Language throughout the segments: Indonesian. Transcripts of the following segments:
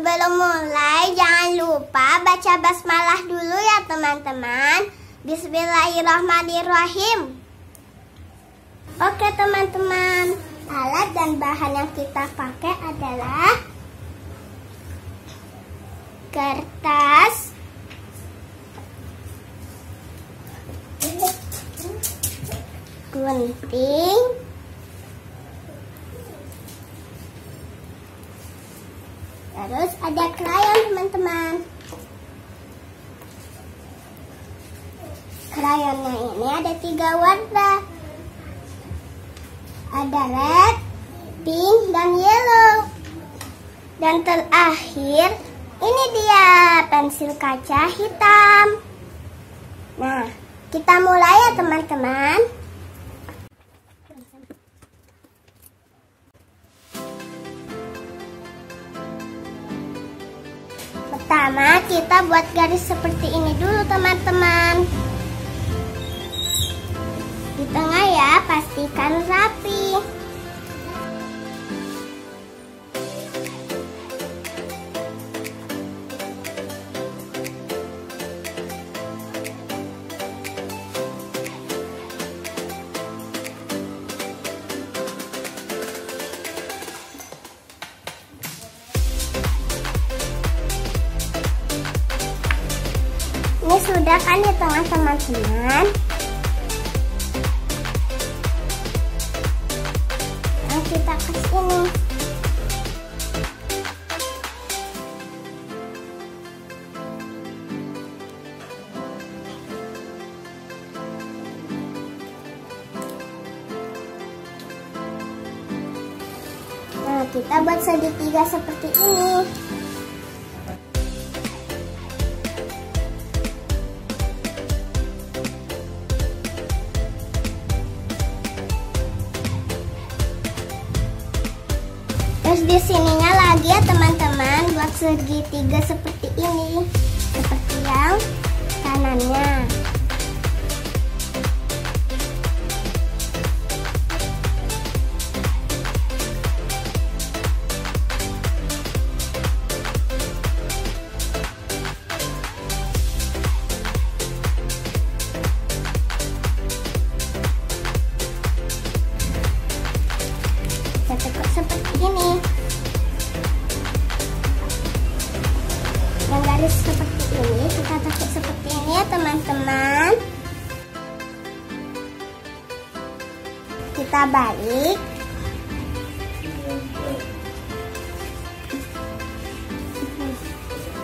mulai, jangan lupa baca basmalah dulu ya teman-teman. Bismillahirrahmanirrahim. Oke teman-teman, alat dan bahan yang kita pakai adalah kertas, gunting, terus ada krayon teman-teman. Krayonnya ini ada tiga warna. Ada red, pink, dan yellow. Dan terakhir, ini dia pensil kaca hitam. Nah, kita mulai ya teman-teman. Buat garis seperti ini dulu teman-teman. Di tengah ya, pastikan rapi. Kan di tengah teman-teman. Nah, kita ke sini. Nah, kita buat segitiga seperti ini. Di sininya lagi ya teman-teman buat segitiga seperti ini. Seperti yang kanannya. Kita balik.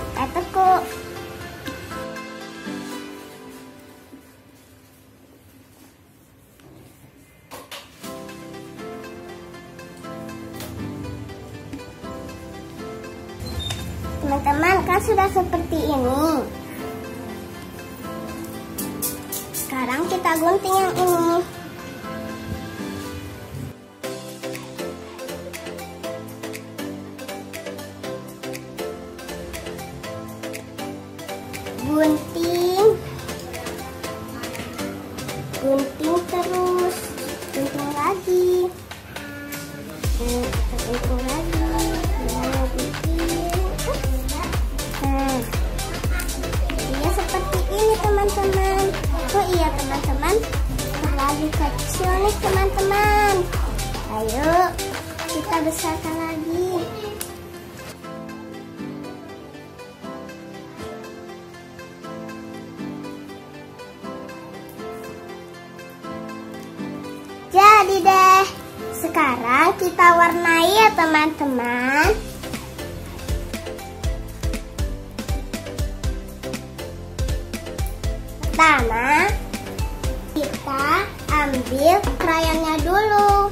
Kita tekuk. Teman-teman kan sudah seperti ini. Sekarang kita gunting yang ini. Teman-teman, terlalu kecil nih teman-teman. Ayo kita besarkan lagi. Jadi deh, sekarang kita warnai ya teman-teman. Pertama, ambil krayonnya dulu.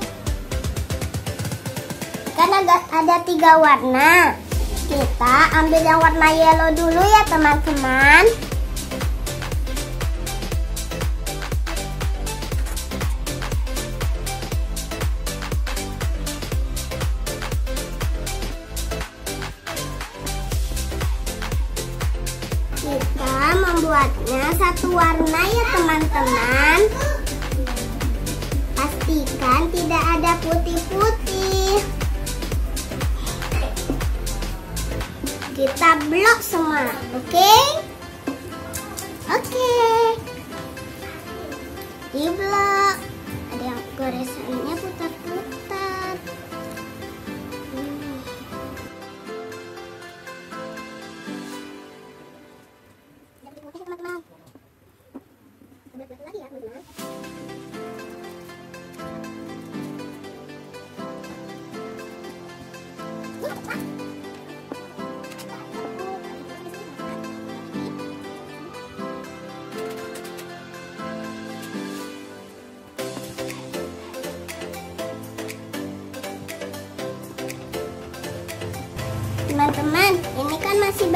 Kan ada, ada tiga warna. Kita ambil yang warna yellow dulu ya teman-teman. Kita membuatnya satu warna ya teman-teman kan tidak ada putih-putih. Kita blok semua, oke? Okay?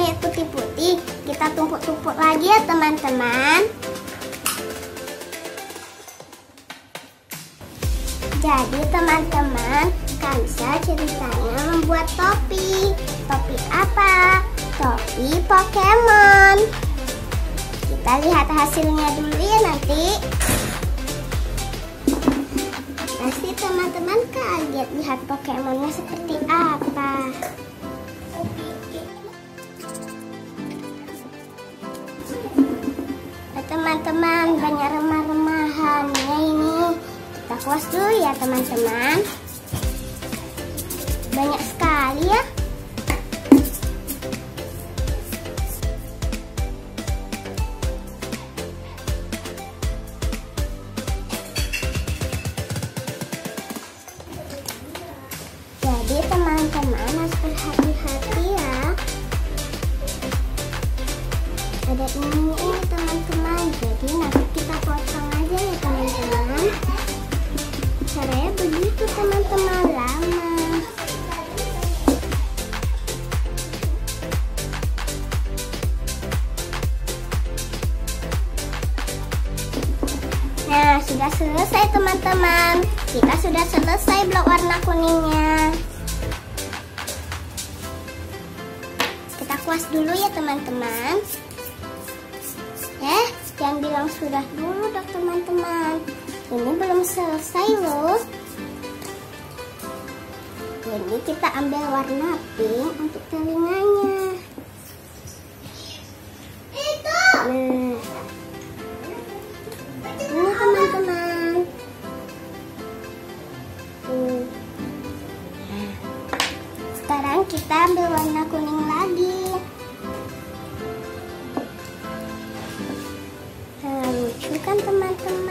Banyak putih-putih. Kita tumpuk-tumpuk lagi ya teman-teman. Jadi teman-teman, Kansa ceritanya membuat topi. Topi apa? Topi Pokemon. Kita lihat hasilnya dulu ya nanti. Pasti teman-teman kaget lihat Pokemonnya seperti apa. Teman-teman banyak remah-remahannya ini kita kuas dulu ya teman-teman. Banyak sekali ya. Jadi teman-teman harus berhati-hati ya. Ada ini teman-teman lama Nah, sudah selesai teman-teman. Kita sudah selesai blok warna kuningnya. Kita kuas dulu ya teman-teman. Eh, jangan bilang sudah dulu dok teman-teman. Ini belum selesai loh. Jadi kita ambil warna pink untuk telinganya. Itu. Nah. Ini teman-teman. Nah. Sekarang kita ambil warna kuning lagi. Nah, lucu kan teman-teman?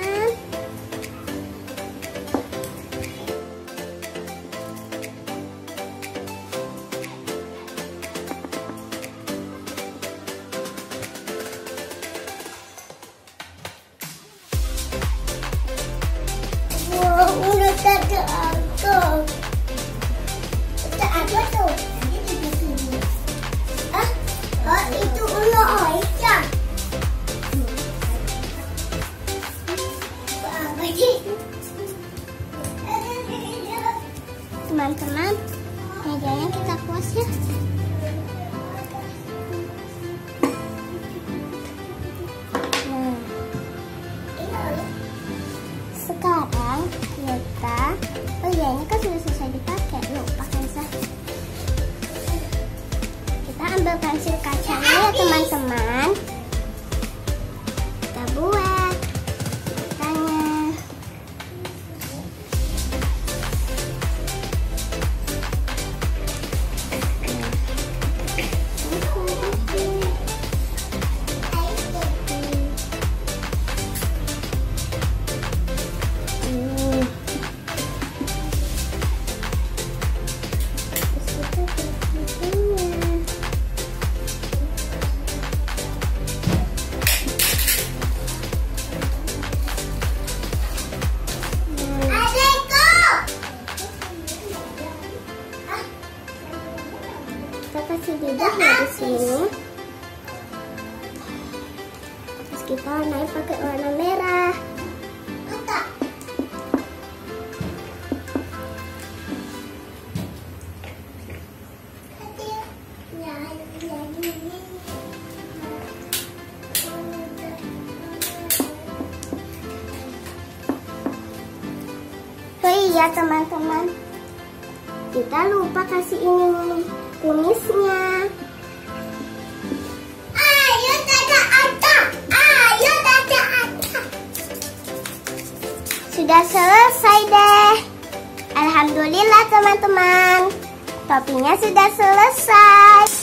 Lidah ya di sini. Terus kita warnai pakai warna merah. Oh iya teman-teman, kita lupa kasih ini kumisnya. Ayo Tata ada. ayo Tata ada. Sudah selesai deh. Alhamdulillah teman-teman. Topinya sudah selesai.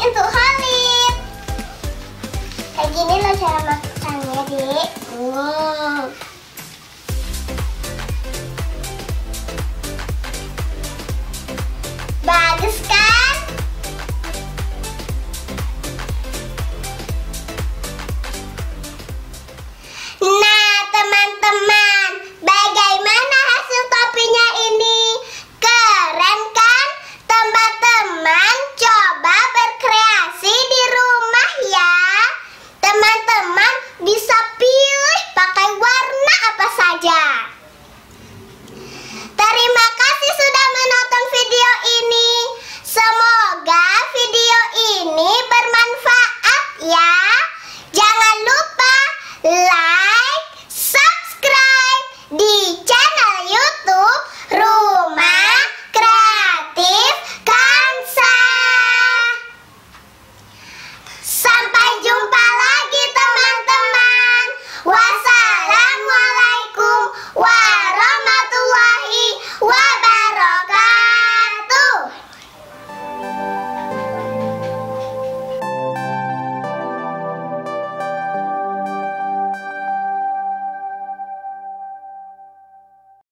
untuk halim Kayak gini loh cara makannya, Dik. Wow.